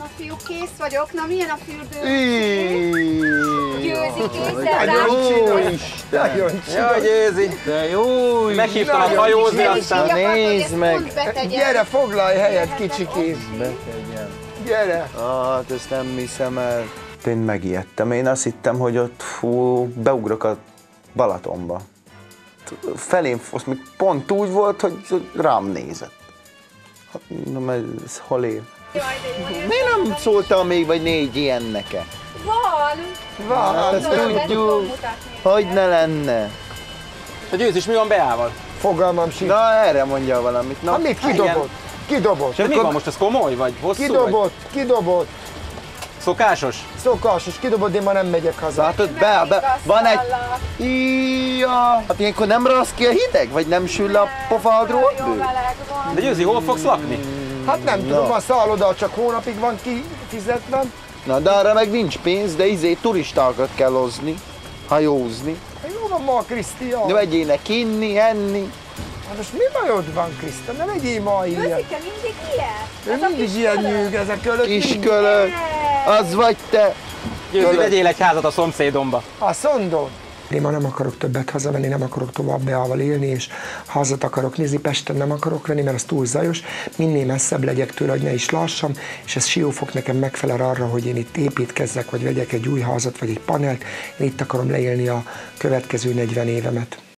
Na fiúk, kész vagyok. Na milyen a fürdő? Győzi Nagyon készen rám. jó. Isten! Nagyon Jaj, Győzi! De jó Meghívtalak Nagyon hajózni, Nem is aztán nézd meg. Gyere, foglalj helyet, kicsikém! Betegyen. Gyere! Hát ezt nem hiszem el. Én megijedtem. Én azt hittem, hogy ott fú, beugrok a Balatonba. Felém fosz, még pont úgy volt, hogy rám nézett. Hát, Na, ez hol él? Miért nem szóltam még, vagy négy ilyen neke? Van. Van, Hát, tudom tudjuk. Hogy ne lenne? A Győzi is mi van beával? fogalmam sincs. Na, erre mondja valamit. Na, Hát mit kidobott? Kidobott. És mi van most, ez komoly, vagy hosszú, vagy Kidobott, kidobott. szokásos? Szokásos, kidobott, én ma nem megyek haza. Látod, be, be, van egy... Ija, hát ilyenkor nem rasz ki a hideg? Vagy nem sül le a pofádról? De Győzi, hol fogsz lakni? Hát nem tudom, a szálloda csak hónapig van kifizetve. Na, de arra meg nincs pénz, de izé turistákat kell hozni, hajózni. Jó van ma, Krisztián. De vegyének inni, enni. Hát most mi bajod van, Krisztián? Ne vegyél ma ilyet. Győzike mindig ilyen? Ő Ez a mindig kis ilyen kölök? nyűg, ezek kölök. Kiskölök, az vagy te. Győzi, vegyél egy házat a szomszédomba. Azt mondod? Én ma nem akarok többet hazavenni, nem akarok tovább beával élni, és házat akarok nézni, Pesten nem akarok venni, mert az túl zajos, minél messzebb legyek tőle, hogy ne is lassam, és ez siófok nekem megfelel arra, hogy én itt építkezzek, vagy vegyek egy új házat, vagy egy panelt, én itt akarom leélni a következő 40 évemet.